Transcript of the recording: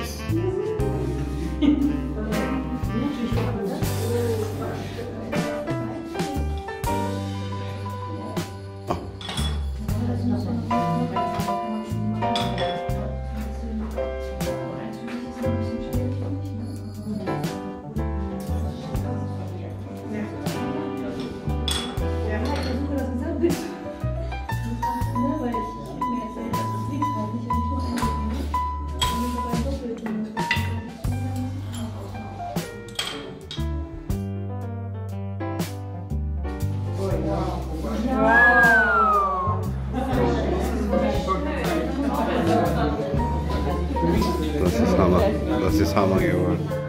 Yes. This is ist Hammer. Das ist Hammer